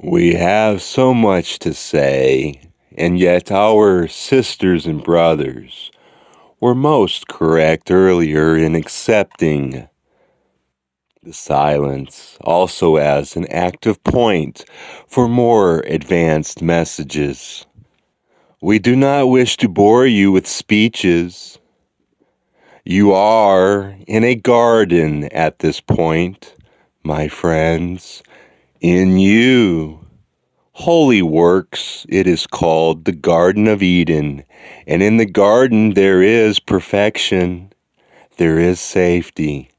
We have so much to say, and yet our sisters and brothers were most correct earlier in accepting the silence also as an active point for more advanced messages. We do not wish to bore you with speeches. You are in a garden at this point, my friends in you. Holy works, it is called the Garden of Eden, and in the garden there is perfection, there is safety,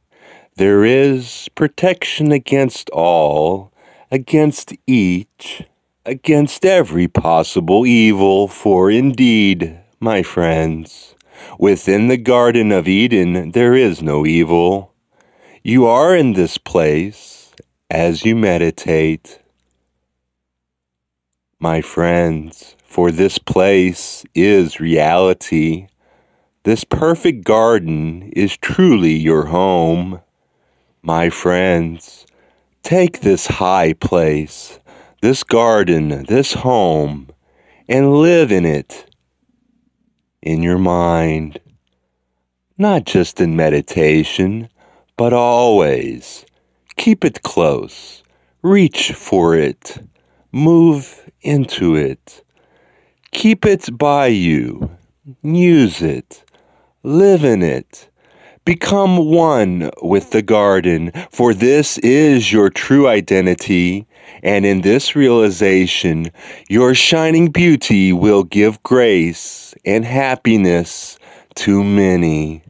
there is protection against all, against each, against every possible evil, for indeed, my friends, within the Garden of Eden there is no evil. You are in this place as you meditate. My friends, for this place is reality. This perfect garden is truly your home. My friends, take this high place, this garden, this home, and live in it in your mind. Not just in meditation, but always Keep it close. Reach for it. Move into it. Keep it by you. Use it. Live in it. Become one with the garden, for this is your true identity, and in this realization, your shining beauty will give grace and happiness to many.